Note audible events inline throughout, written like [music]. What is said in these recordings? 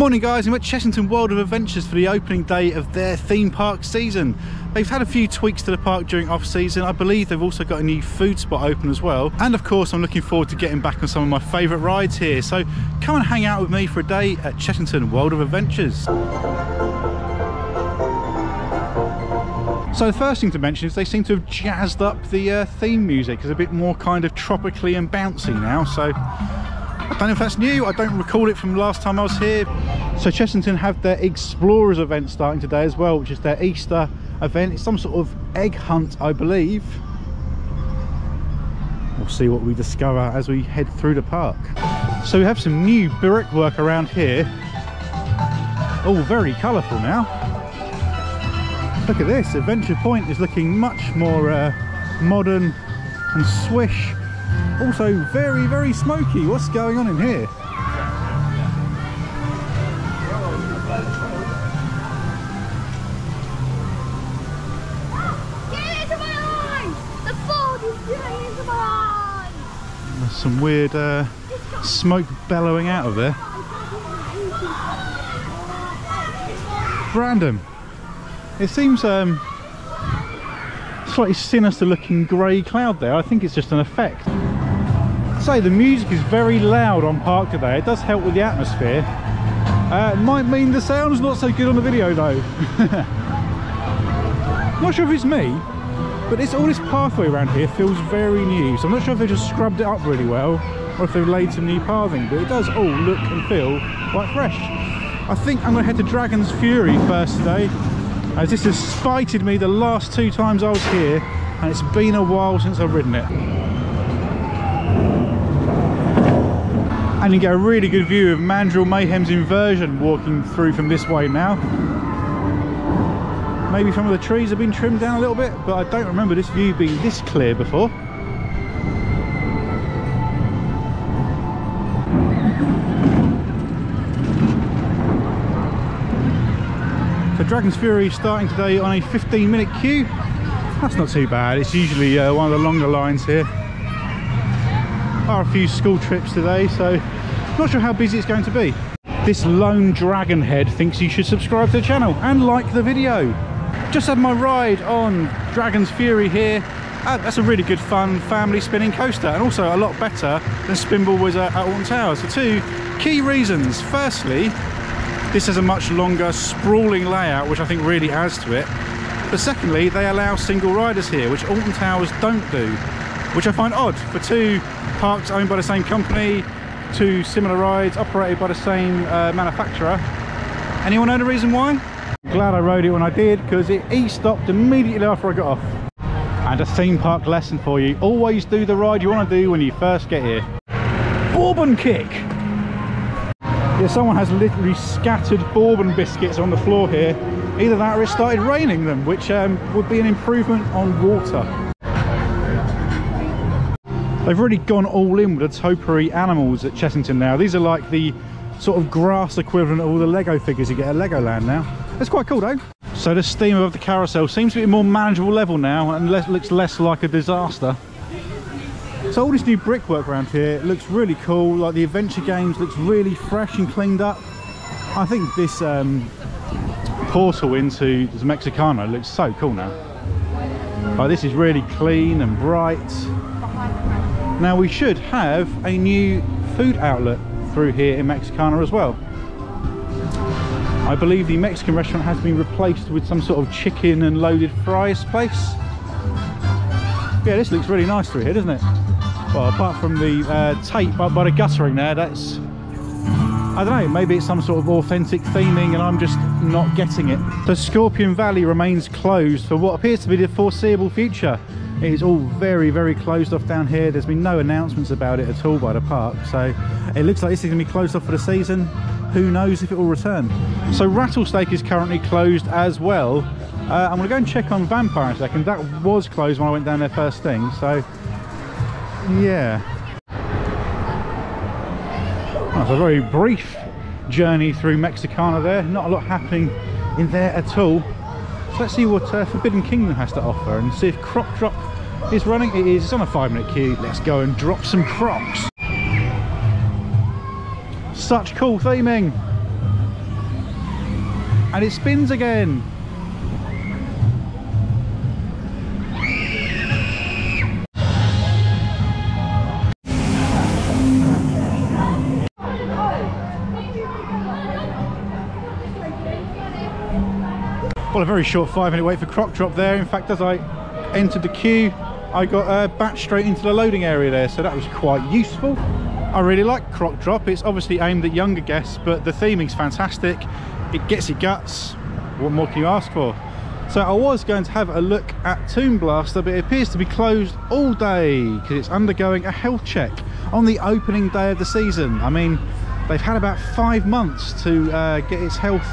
Morning guys, I'm at Chessington World of Adventures for the opening day of their theme park season. They've had a few tweaks to the park during off season. I believe they've also got a new food spot open as well. And of course, I'm looking forward to getting back on some of my favourite rides here. So come and hang out with me for a day at Chessington World of Adventures. So the first thing to mention is they seem to have jazzed up the uh, theme music. It's a bit more kind of tropically and bouncy now. So I don't know if that's new, I don't recall it from last time I was here. So Chessington have their Explorers event starting today as well, which is their Easter event. It's some sort of egg hunt, I believe. We'll see what we discover as we head through the park. So we have some new brickwork around here. All very colourful now. Look at this, Adventure Point is looking much more uh, modern and swish also very, very smoky. What's going on in here? There's some weird uh, smoke bellowing out of there. Random. It seems um, slightly sinister looking grey cloud there. I think it's just an effect say the music is very loud on park today. It does help with the atmosphere. Uh, might mean the sound's not so good on the video though. [laughs] Not sure if it's me but it's all this pathway around here feels very new. So I'm not sure if they just scrubbed it up really well or if they've laid some new pathing but it does all look and feel quite fresh. I think I'm gonna head to Dragon's Fury first today as this has spited me the last two times I was here and it's been a while since I've ridden it and you get a really good view of Mandrill Mayhem's inversion walking through from this way now. Maybe some of the trees have been trimmed down a little bit, but I don't remember this view being this clear before. So Dragon's Fury starting today on a 15 minute queue. That's not too bad, it's usually uh, one of the longer lines here are a few school trips today so not sure how busy it's going to be. This lone dragon head thinks you should subscribe to the channel and like the video. Just had my ride on dragon's fury here. Uh, that's a really good fun family spinning coaster and also a lot better than spinball was at, at alton towers for two key reasons. Firstly this has a much longer sprawling layout which i think really adds to it. But secondly they allow single riders here which alton towers don't do which i find odd for two parks owned by the same company, two similar rides operated by the same uh, manufacturer. Anyone know the reason why? Glad I rode it when I did because it e-stopped immediately after I got off. And a theme park lesson for you. Always do the ride you want to do when you first get here. Bourbon kick! Yeah, someone has literally scattered bourbon biscuits on the floor here. Either that or it started raining them, which um, would be an improvement on water. They've already gone all in with the topiary animals at Chessington now. These are like the sort of grass equivalent of all the Lego figures you get at Legoland now. It's quite cool though. So the steam above the carousel seems to be a more manageable level now and less, looks less like a disaster. So all this new brickwork around here looks really cool. Like the adventure games looks really fresh and cleaned up. I think this um, portal into the Mexicana looks so cool now. Like this is really clean and bright. Now we should have a new food outlet through here in Mexicana as well. I believe the Mexican restaurant has been replaced with some sort of chicken and loaded fries place. Yeah, this looks really nice through here, doesn't it? Well, apart from the uh, tape by, by the guttering there, that's... I don't know, maybe it's some sort of authentic theming and I'm just not getting it. The Scorpion Valley remains closed for what appears to be the foreseeable future. It is all very, very closed off down here. There's been no announcements about it at all by the park. So it looks like this is going to be closed off for the season. Who knows if it will return. So Rattlesnake is currently closed as well. Uh, I'm going to go and check on Vampire in a second. That was closed when I went down there first thing. So yeah. That's a very brief journey through Mexicana there. Not a lot happening in there at all. Let's see what uh, Forbidden Kingdom has to offer and see if Croc Drop is running. It is, it's on a five minute queue. Let's go and drop some Crocs. Such cool theming. And it spins again. Well, a very short five minute wait for Croc Drop there. In fact, as I entered the queue, I got uh, batch straight into the loading area there, so that was quite useful. I really like Croc Drop. It's obviously aimed at younger guests, but the theming's fantastic. It gets your guts. What more can you ask for? So I was going to have a look at Tomb Blaster, but it appears to be closed all day because it's undergoing a health check on the opening day of the season. I mean, they've had about five months to uh, get its health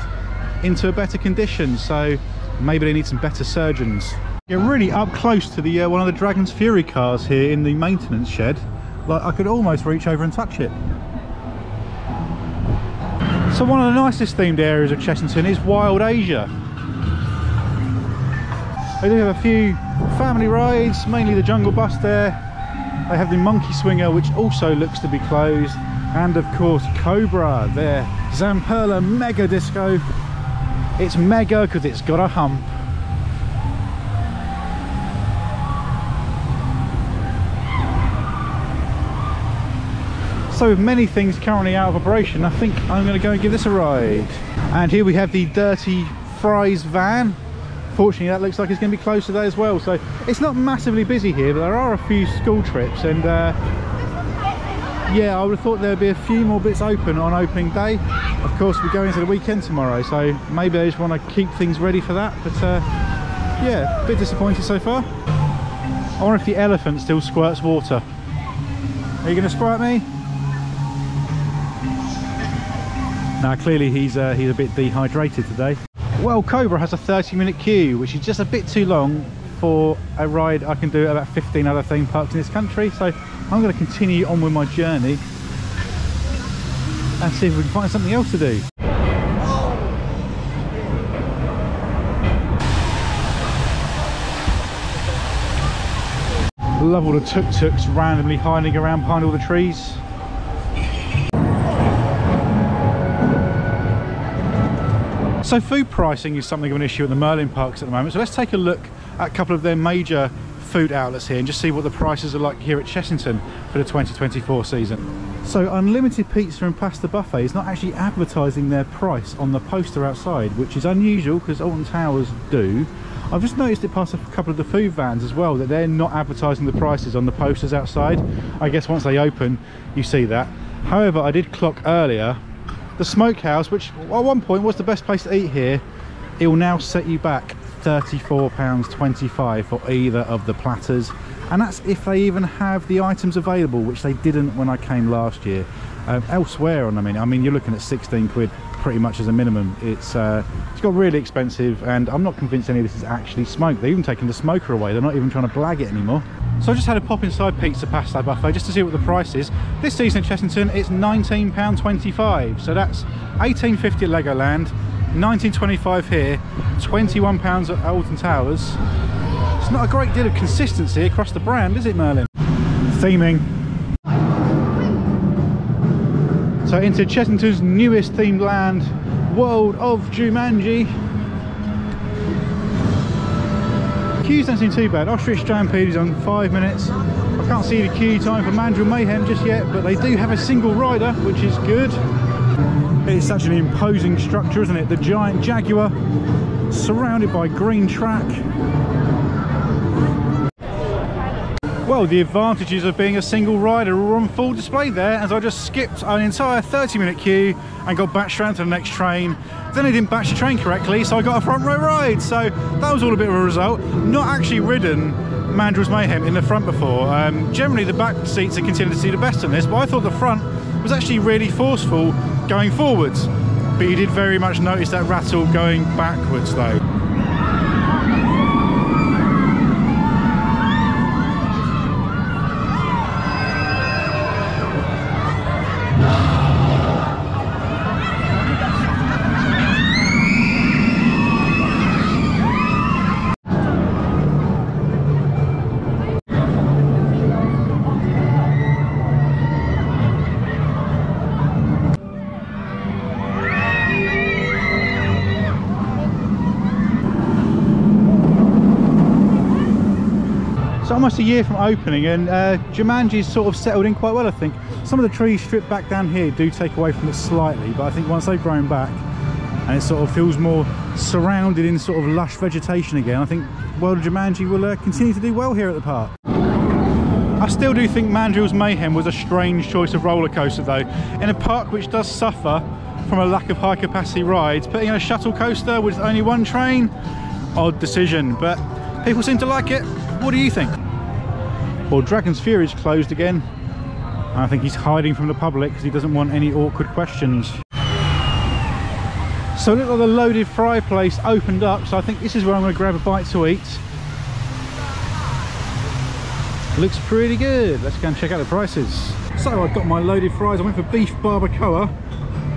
into a better condition so maybe they need some better surgeons. Get really up close to the uh, one of the Dragon's Fury cars here in the maintenance shed. Like I could almost reach over and touch it. So one of the nicest themed areas of Chessington is Wild Asia. They do have a few family rides mainly the Jungle Bus there. They have the Monkey Swinger which also looks to be closed. And of course Cobra their Zamperla Mega Disco it's mega because it's got a hump. So with many things currently out of operation, I think I'm going to go and give this a ride. And here we have the Dirty Fries van. Fortunately, that looks like it's going to be closed today as well. So it's not massively busy here, but there are a few school trips and uh, yeah, I would have thought there'd be a few more bits open on opening day. Of course, we go into the weekend tomorrow, so maybe they just want to keep things ready for that. But uh, yeah, a bit disappointed so far. I wonder if the elephant still squirts water. Are you going to squirt me? Now, clearly he's uh, he's a bit dehydrated today. Well, Cobra has a 30 minute queue, which is just a bit too long for a ride I can do at about 15 other theme parks in this country. So I'm going to continue on with my journey and see if we can find something else to do. Love all the tuk-tuks randomly hiding around behind all the trees. So food pricing is something of an issue at the Merlin parks at the moment. So let's take a look at a couple of their major food outlets here and just see what the prices are like here at Chessington for the 2024 season. So Unlimited Pizza and Pasta Buffet is not actually advertising their price on the poster outside, which is unusual because Alton Towers do. I've just noticed it past a couple of the food vans as well, that they're not advertising the prices on the posters outside. I guess once they open, you see that. However, I did clock earlier, the smokehouse, which at one point was the best place to eat here, it will now set you back £34.25 for either of the platters. And that's if they even have the items available which they didn't when I came last year. Um, elsewhere on I mean I mean you're looking at 16 quid pretty much as a minimum. It's uh, it's got really expensive and I'm not convinced any of this is actually smoked. They've even taken the smoker away. They're not even trying to blag it anymore. So I just had a pop inside Pizza Pasta Buffet just to see what the price is. This season at Chessington it's £19.25 so that's 18.50 at Legoland 19.25 here 21 pounds at Alton Towers. It's not a great deal of consistency across the brand is it Merlin? Theming. So into Chessington's newest themed land world of Jumanji. Queues don't seem too bad. Ostrich stampede is on five minutes. I can't see the queue time for Mandrill Mayhem just yet but they do have a single rider which is good it's such an imposing structure, isn't it? The giant Jaguar surrounded by green track. Well, the advantages of being a single rider are on full display there as I just skipped an entire 30 minute queue and got back around to the next train. Then I didn't batch the train correctly, so I got a front row ride. So that was all a bit of a result. Not actually ridden Mandrill's Mayhem in the front before. Um, generally, the back seats are considered to see the best in this, but I thought the front was actually really forceful going forwards. But you did very much notice that rattle going backwards though. A year from opening and uh, Jumanji's sort of settled in quite well I think. Some of the trees stripped back down here do take away from it slightly but I think once they've grown back and it sort of feels more surrounded in sort of lush vegetation again I think World of Jumanji will uh, continue to do well here at the park. I still do think Mandrill's Mayhem was a strange choice of roller coaster though. In a park which does suffer from a lack of high capacity rides, putting in a shuttle coaster with only one train, odd decision, but people seem to like it. What do you think? Well, Dragon's Fury is closed again. I think he's hiding from the public because he doesn't want any awkward questions. So it looks like the loaded fry place opened up, so I think this is where I'm going to grab a bite to eat. Looks pretty good. Let's go and check out the prices. So I've got my loaded fries. I went for beef barbacoa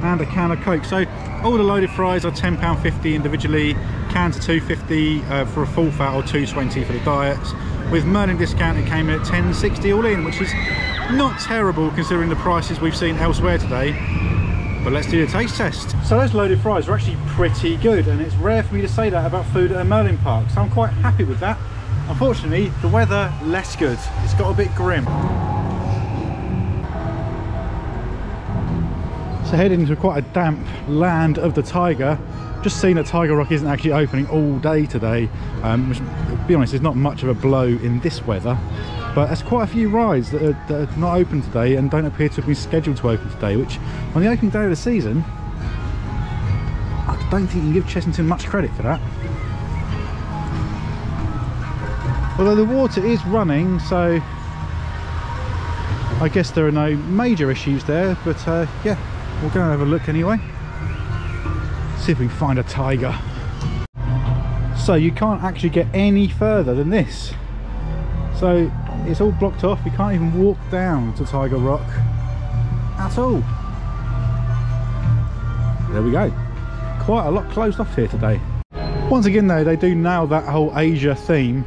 and a can of Coke. So all the loaded fries are £10.50 individually, cans are 2.50 uh, for a full fat or £2.20 for the diets. With Merlin discount it came at 10.60 all in, which is not terrible considering the prices we've seen elsewhere today. But let's do the taste test. So those loaded fries are actually pretty good and it's rare for me to say that about food at a Merlin park. So I'm quite happy with that. Unfortunately, the weather less good. It's got a bit grim. So heading into quite a damp land of the Tiger. Just seen that Tiger Rock isn't actually opening all day today. Um, which, to be honest, is not much of a blow in this weather. But there's quite a few rides that are, that are not open today and don't appear to have been scheduled to open today, which on the opening day of the season, I don't think you can give Chessington much credit for that. although the water is running so I guess there are no major issues there but uh, yeah we'll go and have a look anyway see if we can find a tiger so you can't actually get any further than this. So it's all blocked off. You can't even walk down to Tiger Rock at all. There we go. Quite a lot closed off here today. Once again though they do nail that whole Asia theme.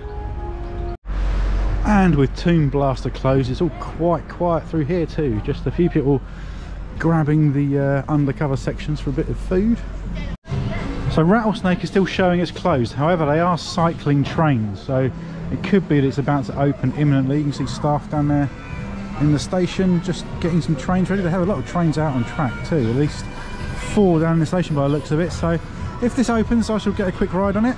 And with Tomb Blaster closed it's all quite quiet through here too. Just a few people grabbing the uh, undercover sections for a bit of food so Rattlesnake is still showing it's closed. However they are cycling trains so it could be that it's about to open imminently. You can see staff down there in the station just getting some trains ready. They have a lot of trains out on track too at least four down in the station by the looks of it. So if this opens I shall get a quick ride on it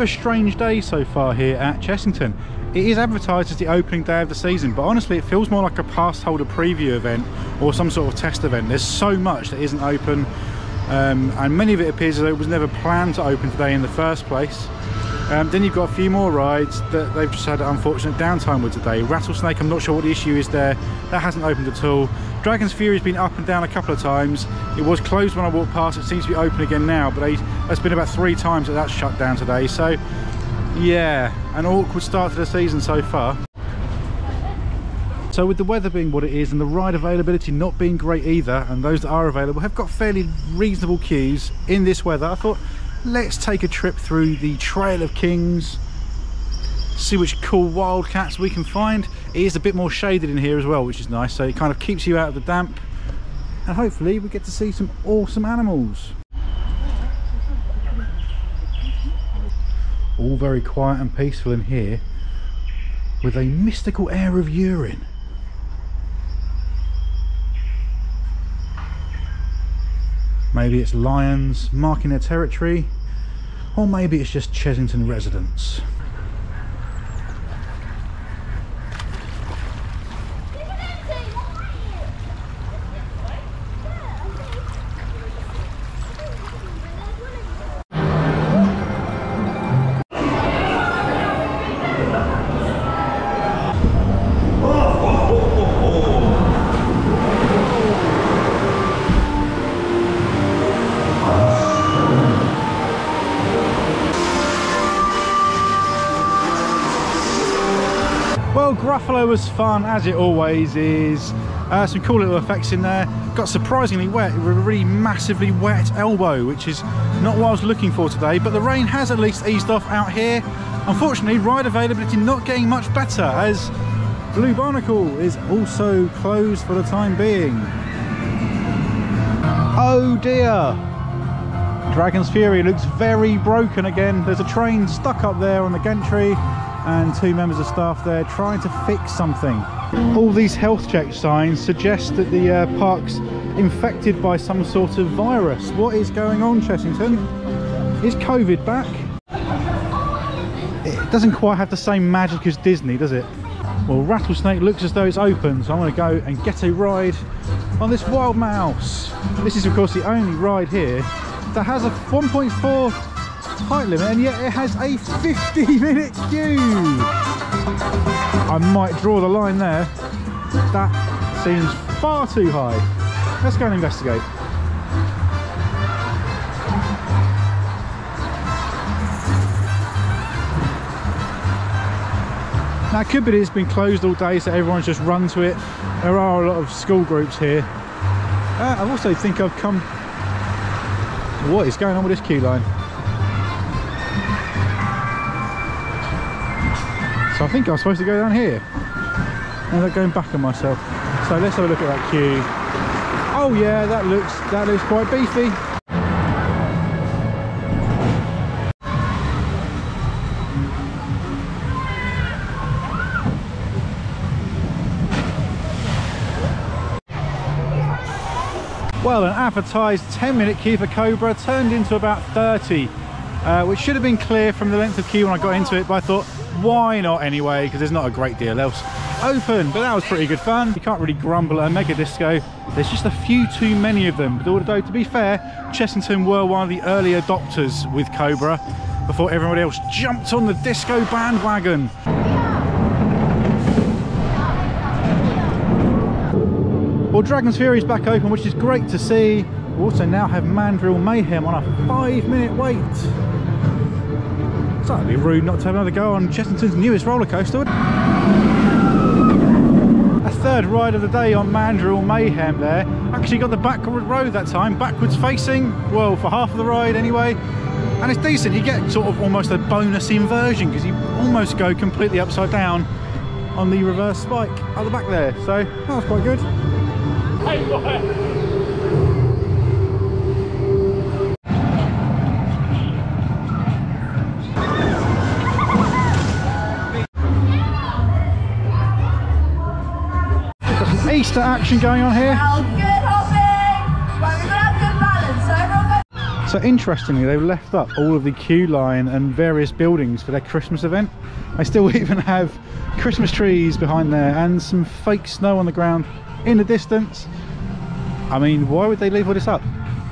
of a strange day so far here at Chessington. It is advertised as the opening day of the season, but honestly it feels more like a pass holder preview event or some sort of test event. There's so much that isn't open um, and many of it appears as though it was never planned to open today in the first place. Um, then you've got a few more rides that they've just had unfortunate downtime with today. Rattlesnake, I'm not sure what the issue is there. That hasn't opened at all. Dragon's Fury has been up and down a couple of times. It was closed when I walked past. It seems to be open again now, but it's been about three times that that's shut down today. So, yeah, an awkward start to the season so far. So with the weather being what it is and the ride availability not being great either, and those that are available have got fairly reasonable queues in this weather, I thought let's take a trip through the Trail of Kings see which cool wildcats we can find it is a bit more shaded in here as well which is nice so it kind of keeps you out of the damp. And hopefully we get to see some awesome animals. All very quiet and peaceful in here with a mystical air of urine. Maybe it's lions marking their territory, or maybe it's just Chessington residents. Gruffalo was fun as it always is. Uh, some cool little effects in there. Got surprisingly wet a really massively wet elbow, which is not what I was looking for today. But the rain has at least eased off out here. Unfortunately, ride availability not getting much better as Blue Barnacle is also closed for the time being. Oh dear! Dragon's Fury looks very broken again. There's a train stuck up there on the gantry and two members of staff there trying to fix something. All these health check signs suggest that the uh, park's infected by some sort of virus. What is going on, Chessington? Is COVID back? It doesn't quite have the same magic as Disney, does it? Well, Rattlesnake looks as though it's open, so I'm going to go and get a ride on this Wild Mouse. This is, of course, the only ride here that has a 1.4 height limit, and yet it has a 50 minute queue. I might draw the line there. That seems far too high. Let's go and investigate. Now, it could be it's been closed all day, so everyone's just run to it. There are a lot of school groups here. Uh, I also think I've come... What is going on with this queue line? So I think I'm supposed to go down here. And I'm going back on myself. So let's have a look at that queue. Oh yeah, that looks that looks quite beefy. Well, an advertised 10 minute queue for Cobra turned into about 30, uh, which should have been clear from the length of queue when I got into it, but I thought, why not anyway, because there's not a great deal else open, but that was pretty good fun. You can't really grumble at a Mega Disco. There's just a few too many of them, but although to be fair, Chessington were one of the early adopters with Cobra before everybody else jumped on the disco bandwagon. Well, Dragon's Fury is back open, which is great to see. We also now have Mandrill Mayhem on a five minute wait. Be rude not to have another go on Chessington's newest roller coaster. A third ride of the day on Mandrill Mayhem there. Actually got the backward road that time, backwards facing, well, for half of the ride anyway. And it's decent, you get sort of almost a bonus inversion because you almost go completely upside down on the reverse spike at the back there. So that was quite good. Got action going on here. Good hopping! Right, we've got to have good balance, so. So interestingly, they've left up all of the queue line and various buildings for their Christmas event. They still [laughs] even have Christmas trees behind there and some fake snow on the ground in the distance. I mean, why would they leave all this up?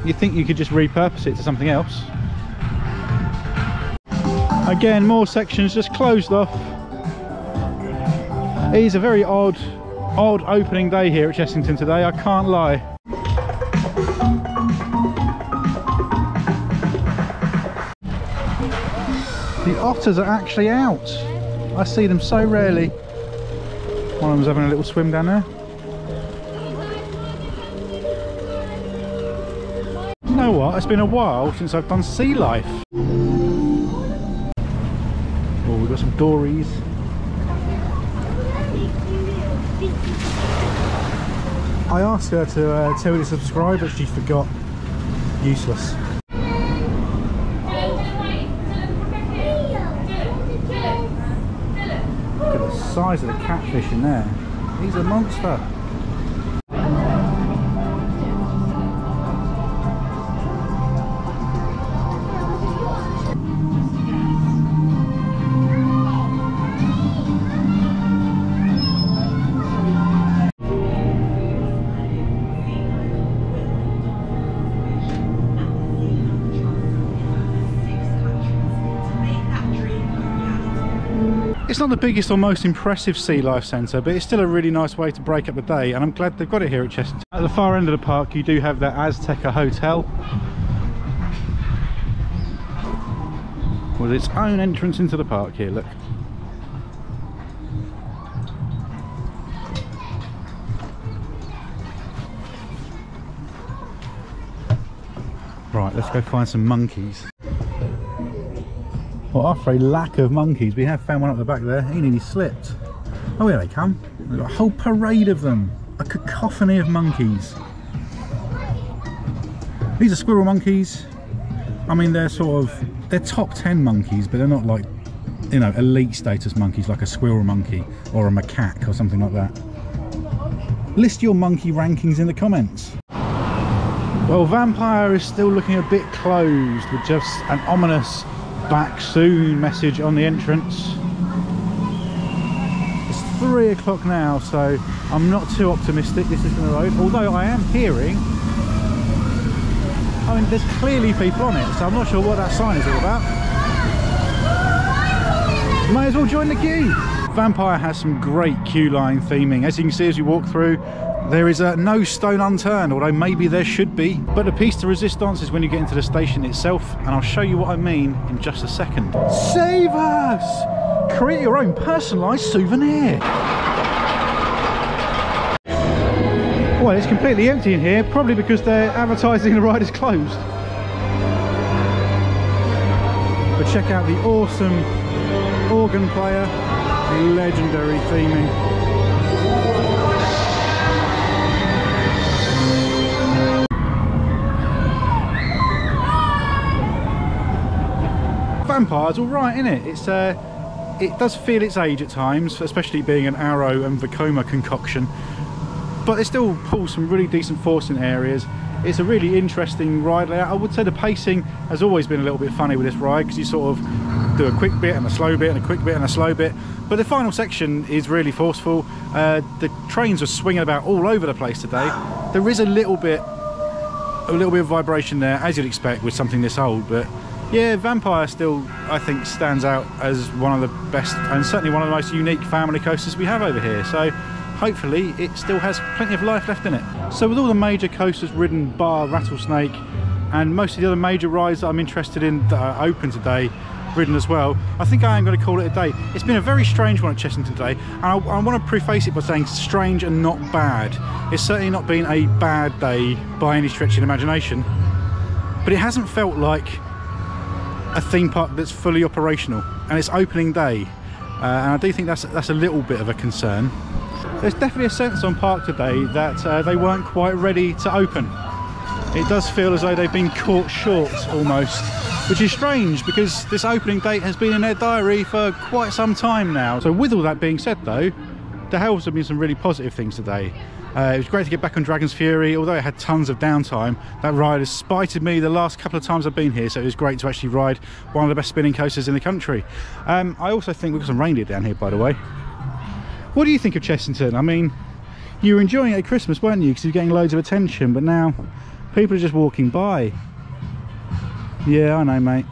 You think you could just repurpose it to something else? Again, more sections just closed off. It is a very odd, odd opening day here at Chessington today, I can't lie. The otters are actually out. I see them so rarely. One of them's having a little swim down there. You know what? It's been a while since I've done sea life. Oh, we've got some dories. I asked her to uh, tell me to subscribe, but she forgot. Useless. Look at the size of the catfish in there. He's a monster. Not the biggest or most impressive sea life centre, but it's still a really nice way to break up the day, and I'm glad they've got it here at Chester. At the far end of the park, you do have the Azteca Hotel. With its own entrance into the park here, look. Right, let's go find some monkeys. Well, after a lack of monkeys, we have found one up the back there. He nearly slipped. Oh, here they come. We've got a whole parade of them. A cacophony of monkeys. These are squirrel monkeys. I mean, they're sort of they're top ten monkeys, but they're not like you know elite status monkeys like a squirrel monkey or a macaque or something like that. List your monkey rankings in the comments. Well, Vampire is still looking a bit closed with just an ominous back soon message on the entrance. It's three o'clock now, so I'm not too optimistic this is going to load, although I am hearing I mean, there's clearly people on it, so I'm not sure what that sign is all about. Might as well join the queue. Vampire has some great queue line theming. As you can see as you walk through, there is uh, no stone unturned, although maybe there should be. But the piece de resistance is when you get into the station itself, and I'll show you what I mean in just a second. Save us! Create your own personalised souvenir. Well, it's completely empty in here, probably because they're advertising the ride is closed. But check out the awesome organ player, legendary theming. Vampire's all right, isn't it? It's uh, it does feel its age at times, especially being an Arrow and Vekoma concoction. But it still pulls some really decent forcing areas. It's a really interesting ride layout. I would say the pacing has always been a little bit funny with this ride because you sort of do a quick bit and a slow bit and a quick bit and a slow bit. But the final section is really forceful. Uh, the trains are swinging about all over the place today. There is a little bit a little bit of vibration there as you'd expect with something this old but yeah Vampire still I think stands out as one of the best and certainly one of the most unique family coasters we have over here. So hopefully it still has plenty of life left in it. So with all the major coasters ridden bar Rattlesnake and most of the other major rides that I'm interested in that are open today ridden as well I think I am going to call it a day. It's been a very strange one at Chessington today and I, I, want to preface it by saying strange and not bad. It's certainly not been a bad day by any stretch of imagination but it hasn't felt like a theme park that's fully operational and it's opening day uh, and I do think that's that's a little bit of a concern there's definitely a sense on Park today that uh, they weren't quite ready to open. It does feel as though they've been caught short almost, which is strange because this opening date has been in their diary for quite some time now. So with all that being said though, there have also been some really positive things today. Uh, it was great to get back on Dragon's Fury, although it had tons of downtime. That ride has spited me the last couple of times I've been here, so it was great to actually ride one of the best spinning coasters in the country. Um, I also think we've got some reindeer down here, by the way. What do you think of Chessington? I mean, you were enjoying it at Christmas, weren't you? Because you're getting loads of attention, but now people are just walking by. Yeah, I know, mate.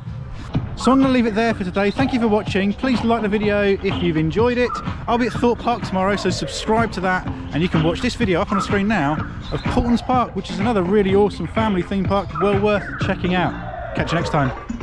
So I'm going to leave it there for today. Thank you for watching. Please like the video if you've enjoyed it. I'll be at Thorpe Park tomorrow, so subscribe to that. And you can watch this video up on the screen now of Paultons Park, which is another really awesome family theme park well worth checking out. Catch you next time.